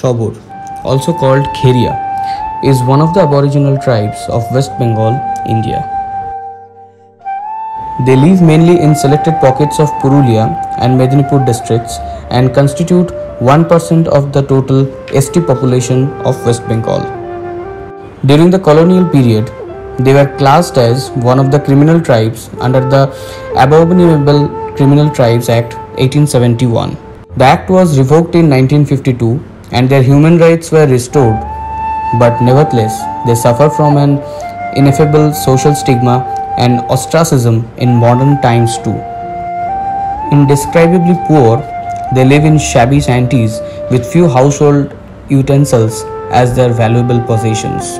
Sabar, also called Kheria, is one of the aboriginal tribes of West Bengal, India. They live mainly in selected pockets of Purulia and Medinipur districts and constitute 1% of the total ST population of West Bengal. During the colonial period, they were classed as one of the criminal tribes under the Abominable Criminal Tribes Act 1871. The act was revoked in 1952 and their human rights were restored, but nevertheless, they suffer from an ineffable social stigma and ostracism in modern times too. Indescribably poor, they live in shabby shanties with few household utensils as their valuable possessions.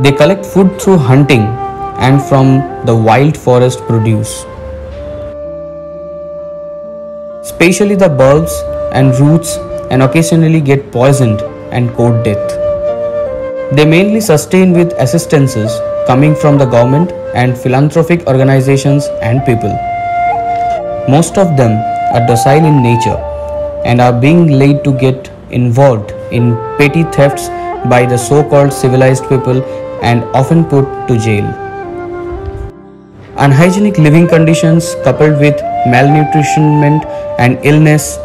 They collect food through hunting and from the wild forest produce. Especially the bulbs and roots and occasionally get poisoned and court death. They mainly sustain with assistances coming from the government and philanthropic organizations and people. Most of them are docile in nature and are being led to get involved in petty thefts by the so called civilized people and often put to jail. Unhygienic living conditions coupled with malnutrition and illness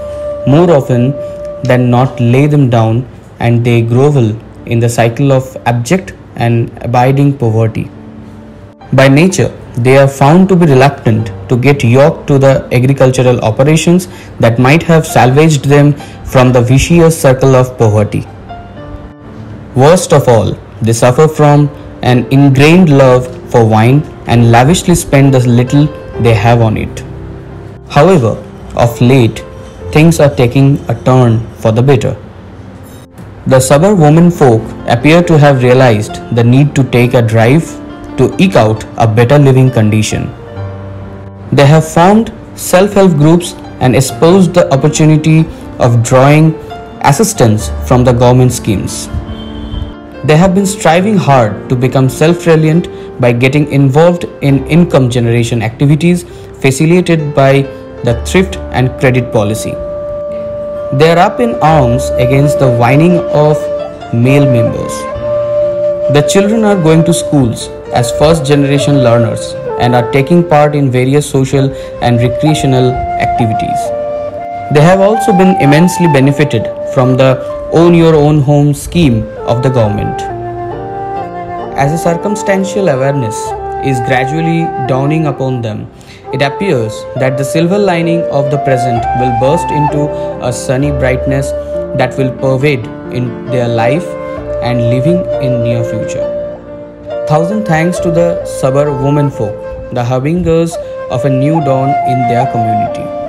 more often than not lay them down and they grovel in the cycle of abject and abiding poverty. By nature, they are found to be reluctant to get yoked to the agricultural operations that might have salvaged them from the vicious circle of poverty. Worst of all, they suffer from an ingrained love for wine and lavishly spend the little they have on it. However, of late, things are taking a turn for the better. The Sabar women folk appear to have realized the need to take a drive to eke out a better living condition. They have formed self help groups and espoused the opportunity of drawing assistance from the government schemes. They have been striving hard to become self reliant by getting involved in income generation activities facilitated by the thrift and credit policy. They are up in arms against the wining of male members. The children are going to schools as first generation learners and are taking part in various social and recreational activities. They have also been immensely benefited from the Own Your Own Home scheme of the government. As a circumstantial awareness is gradually dawning upon them, it appears that the silver lining of the present will burst into a sunny brightness that will pervade in their life and living in near future. Thousand thanks to the Sabar women folk, the harbingers of a new dawn in their community.